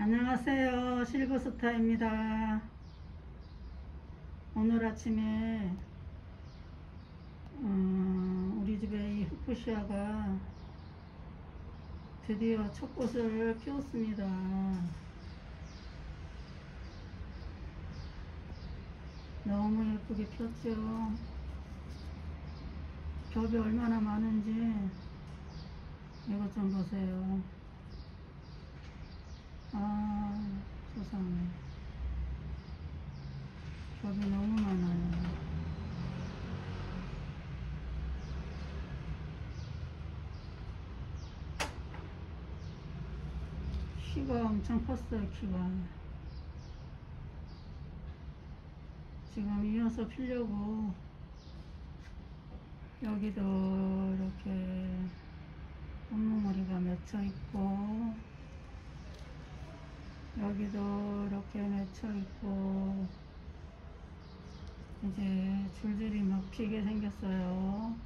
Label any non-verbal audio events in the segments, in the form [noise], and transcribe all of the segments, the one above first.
안녕하세요. 실버스타입니다. 오늘 아침에 어, 우리 집에 이 흑부시아가 드디어 첫 꽃을 피웠습니다. 너무 예쁘게 폈죠? 겹이 얼마나 많은지 이것 좀 보세요 아, 세상에. 겹이 너무 많아요. 키가 엄청 컸어요, 키가. 지금 이어서 피려고 여기도 이렇게 꽃무머리가 맺혀 있고 여기도 이렇게 맺혀 있고 이제 줄줄이 막 피게 생겼어요.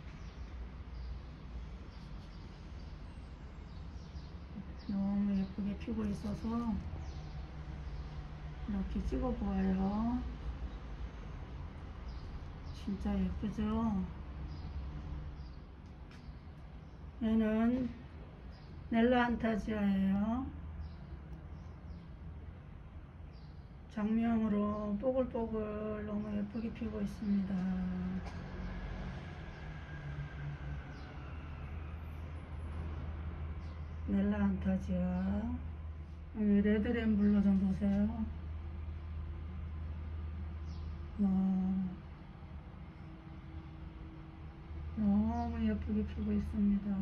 너무 예쁘게 피고 있어서 이렇게 찍어 보아요. 진짜 예쁘죠? 얘는 넬라 안타지아예요. 장명으로 뽀글뽀글 너무 예쁘게 피고 있습니다. 넬라 안타지아 레드램블러 좀 보세요. 와, 너무 예쁘게 피고 있습니다.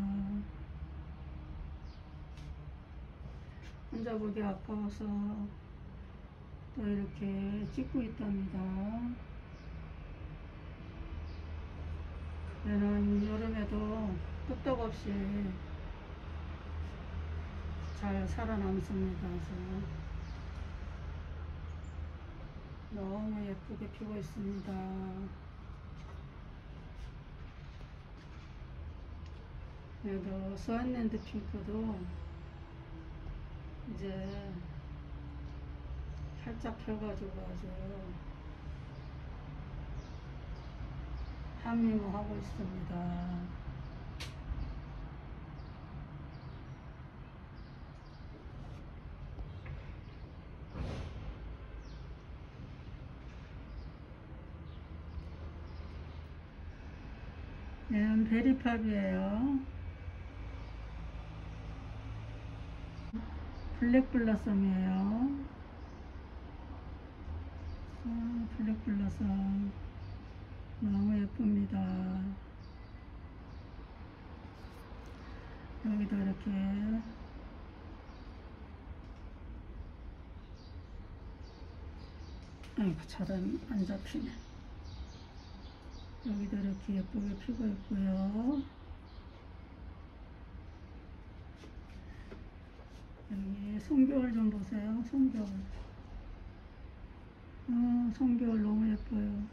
혼자 보기 아까워서 또 이렇게 찍고 있답니다. 얘는 여름에도 끄떡없이 잘 살아남습니다. 그래서 너무 예쁘게 피고 있습니다. 여기도 스완랜드 핑크도 이제 살짝 펴가지고 아주 한미모 하고 있습니다. 얘는 베리팝이에요. 블랙블라썸이에요. 아, 블랙블라썸 너무 예쁩니다. 여기도 이렇게 아이고 잘안 안 잡히네. 여기도 이렇게 예쁘게 피고 있고요. 여기 송겨울 좀 보세요. 송겨울. 아, 송겨울 너무 예뻐요.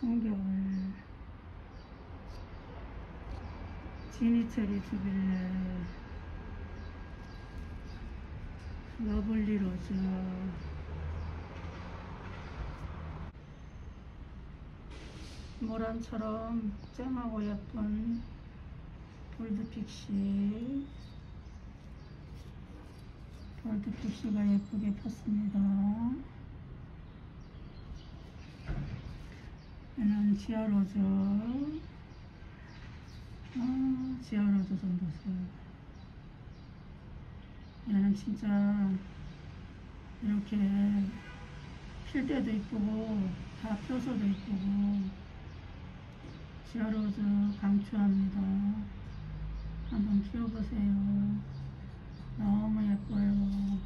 송겨울. 지니체리 주빌레. 러블리 로즈. 모란처럼 쨍하고 예쁜 골드픽시 골드픽시가 예쁘게 폈습니다 얘는 지아로즈 아 지아로즈 좀 보세요 얘는 진짜 이렇게 필 때도 이쁘고 다 펴서도 이쁘고 지아로즈 강추합니다. 한번 키워보세요. 너무 예뻐요.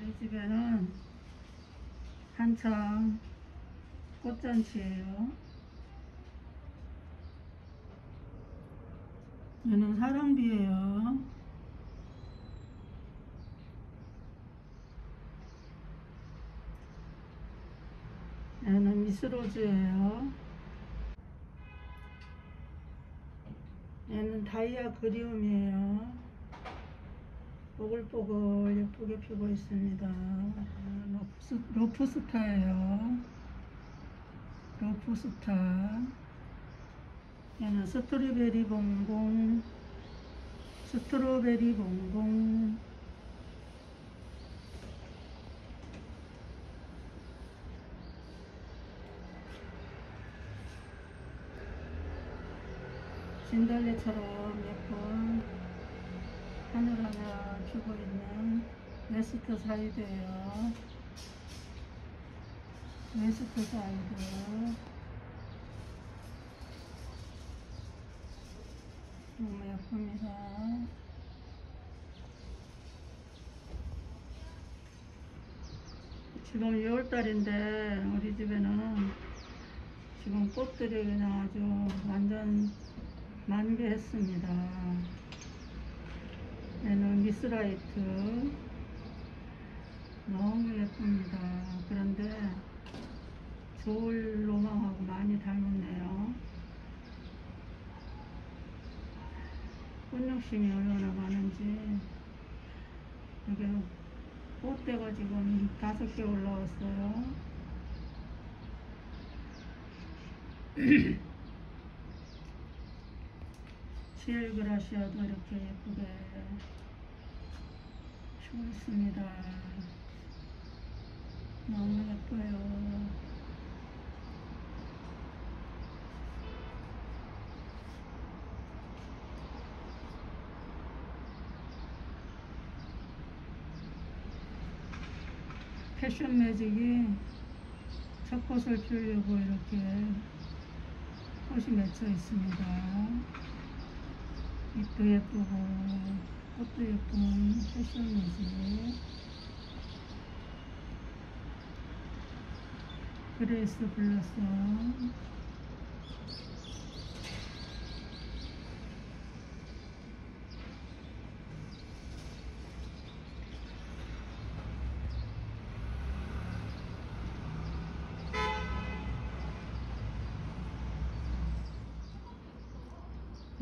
우리 집에는 한참 꽃잔치예요. 얘는 사랑비예요. 미스로즈예요. 얘는 다이아 그리움이에요. 뽀글뽀글 예쁘게 피고 있습니다. 로프스, 로프스타예요. 로프스타. 얘는 스트로베리 봉봉. 스트로베리 봉봉. 진달래처럼 예쁜 하늘하늘 피고 있는 웨스트 사이드예요. 웨스트 사이드. 너무 예쁩니다. 지금 6월달인데 우리 집에는 지금 꽃들이 그냥 아주 완전 만개했습니다. 얘는 미스라이트 너무 예쁩니다. 그런데 겨울 로망하고 많이 닮았네요. 꽃욕심이 얼마나 많은지 여기 꽃대가 지금 다섯 개 올라왔어요. [clears throat] 시엘그라시아도 이렇게 예쁘게 피고 있습니다. 너무 예뻐요. 패션 매직이 첫 꽃을 피우려고 이렇게 꽃이 맺혀 있습니다. 잎도 예쁘고 꽃도 예쁜 패션 매직 그레이스 블러썸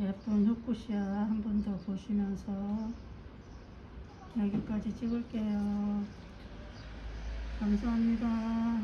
예쁜 흑굿이야 한번 더 보시면서 여기까지 찍을게요. 감사합니다.